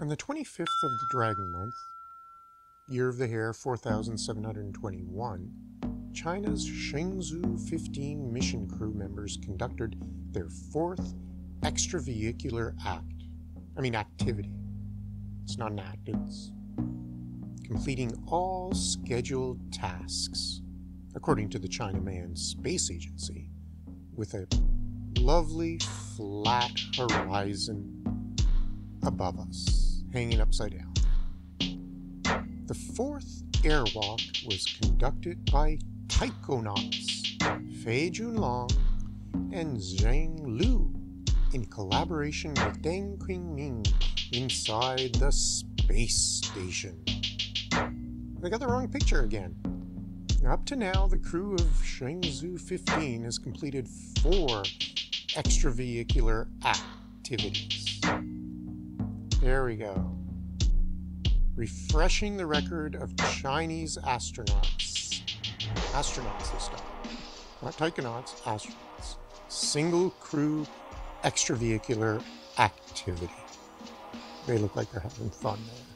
On the 25th of the Dragon Month, Year of the Hare 4721, China's Shenzhou 15 mission crew members conducted their fourth extravehicular act. I mean, activity. It's not an act, it's completing all scheduled tasks, according to the China Manned Space Agency, with a lovely flat horizon above us, hanging upside down. The fourth airwalk was conducted by taikonauts Fei Junlong and Zhang Lu in collaboration with Deng Qingming inside the space station. I got the wrong picture again. Up to now, the crew of Shenzhou 15 has completed four extravehicular activities. There we go. Refreshing the record of Chinese astronauts. Astronauts this time. Not taikonauts, astronauts. Single crew extravehicular activity. They look like they're having fun there.